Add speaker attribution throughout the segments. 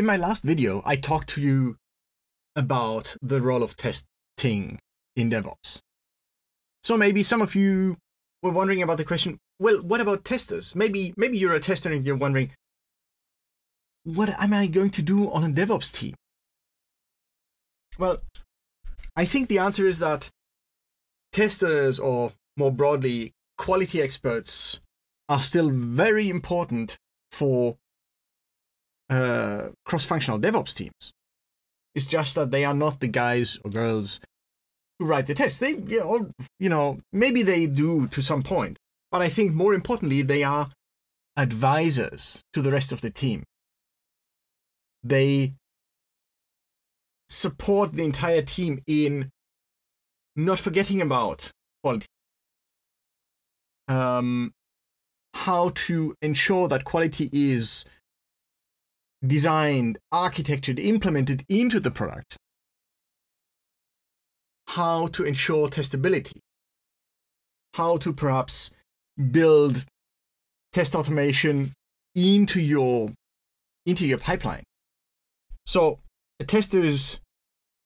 Speaker 1: in my last video, I talked to you about the role of testing in DevOps. So maybe some of you were wondering about the question, well, what about testers? Maybe maybe you're a tester and you're wondering, what am I going to do on a DevOps team? Well, I think the answer is that testers, or more broadly, quality experts, are still very important for uh, cross-functional DevOps teams. It's just that they are not the guys or girls who write the tests. They, you know, you know, maybe they do to some point, but I think more importantly, they are advisors to the rest of the team. They support the entire team in not forgetting about quality. Um, how to ensure that quality is designed, architectured, implemented into the product. How to ensure testability. How to perhaps build test automation into your into your pipeline. So a tester is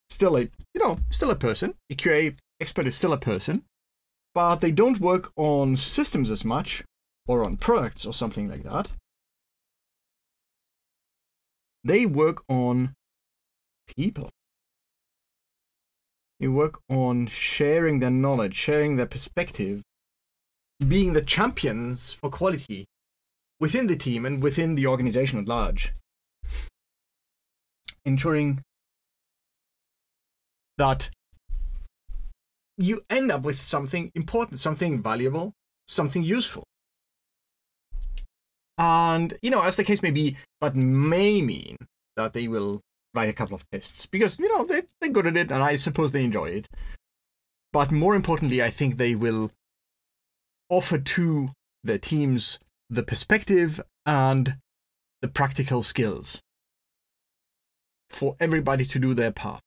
Speaker 1: still a you know still a person. A QA expert is still a person, but they don't work on systems as much or on products or something like that. They work on people. They work on sharing their knowledge, sharing their perspective, being the champions for quality within the team and within the organization at large. Ensuring that you end up with something important, something valuable, something useful. And, you know, as the case may be, that may mean that they will write a couple of tests because, you know, they, they're good at it and I suppose they enjoy it. But more importantly, I think they will offer to their teams the perspective and the practical skills for everybody to do their part.